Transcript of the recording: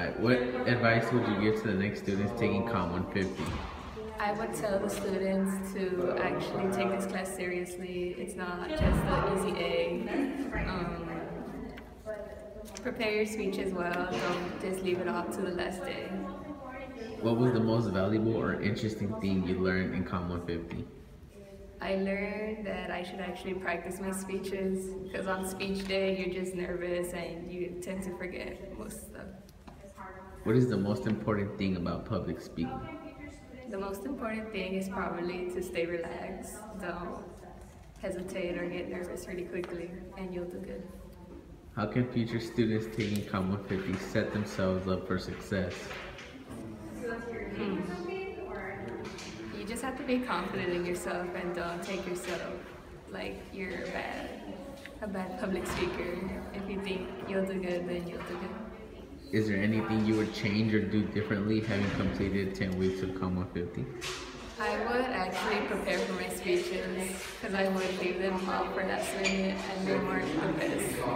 Alright, what advice would you give to the next students taking COMM 150? I would tell the students to actually take this class seriously. It's not just an easy A. Um, prepare your speech as well. Don't just leave it off to the last day. What was the most valuable or interesting thing you learned in COMM 150? I learned that I should actually practice my speeches because on speech day you're just nervous and you tend to forget most stuff. What is the most important thing about public speaking? The most important thing is probably to stay relaxed. Don't hesitate or get nervous really quickly and you'll do good. How can future students taking COMM 150 set themselves up for success? Hmm. You just have to be confident in yourself and don't take yourself like you're a bad, a bad public speaker. If you think you'll do good, then you'll do good. Is there anything you would change or do differently having completed 10 weeks of COMM 150? I would actually prepare for my speeches because I would leave them off for last and the best quality.